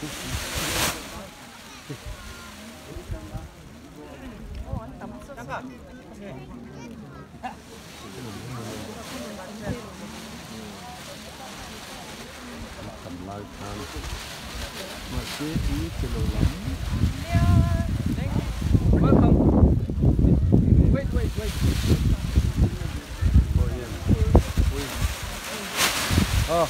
cầm lai mà chế ý cái lỗ lắm Wait, wait, wait. Ôi,